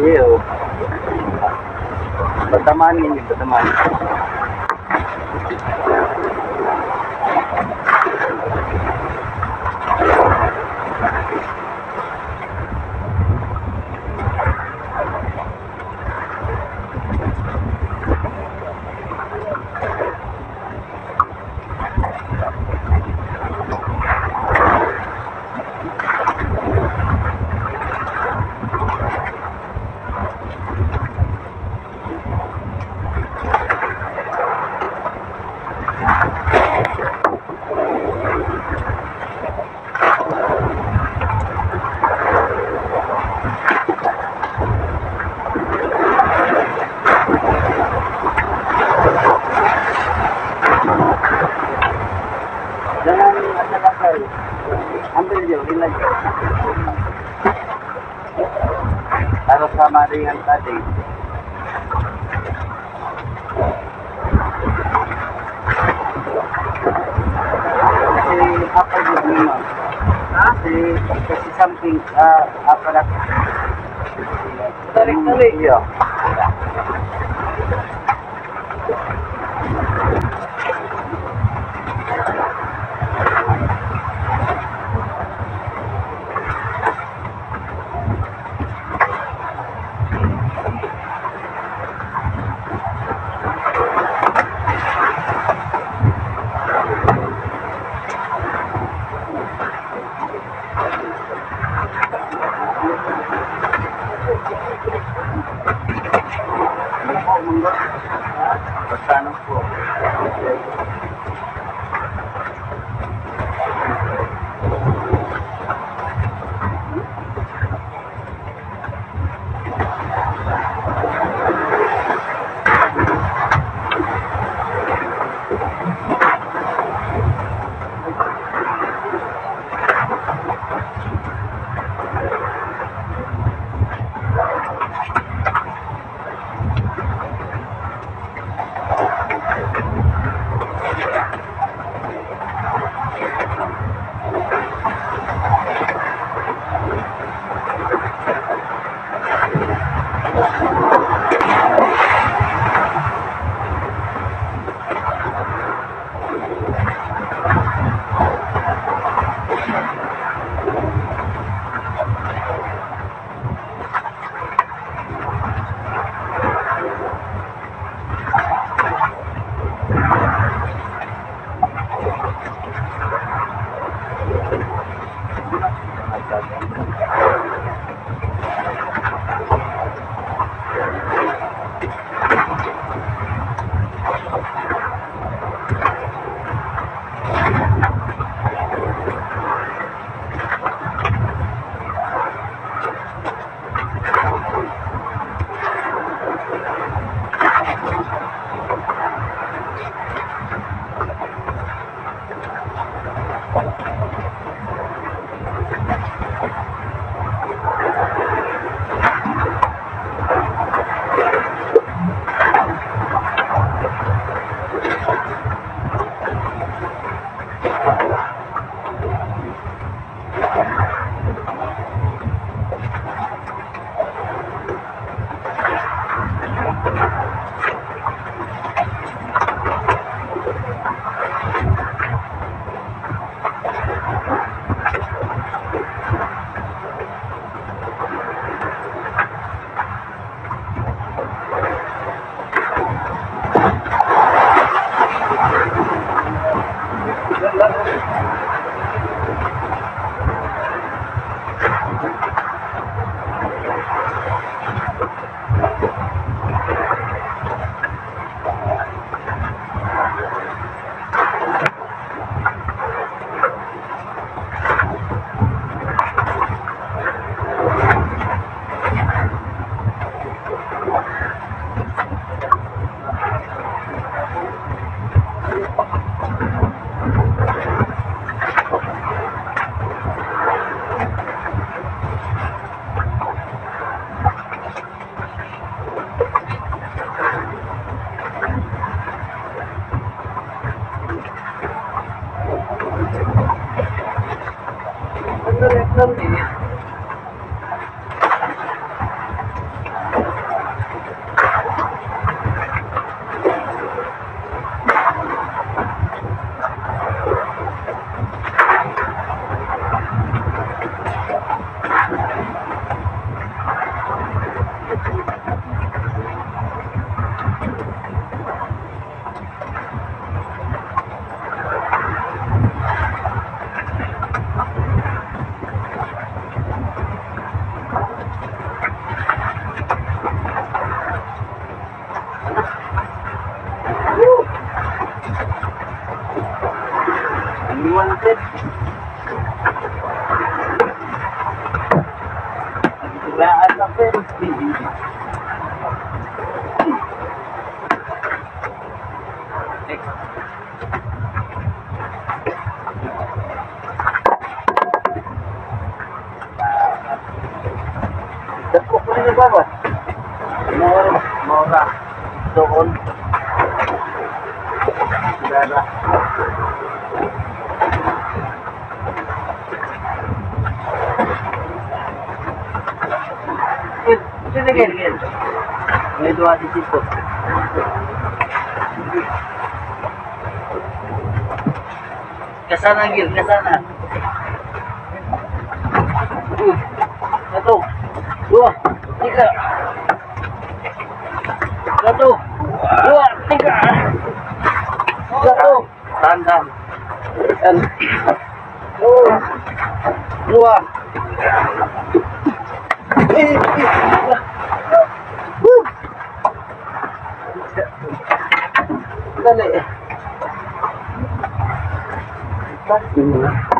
Iya. Berteman ini, berteman. video, ilag. Para sa maringan tadi. Kasi hapag yung muna. Kasi, kasi something, ah, uh, aparat. Tarik-tarik. Yeah. Ano po, mga? Basta po. internationally Baba. Mora, Mora, Doon, Dada. Di situ. Ke sana Gil, ke sana. Hmm. Satu, dua, tiga. Satu, dua, tiga. Satu, tandang. Dan dua, dua. Dali. Tapos.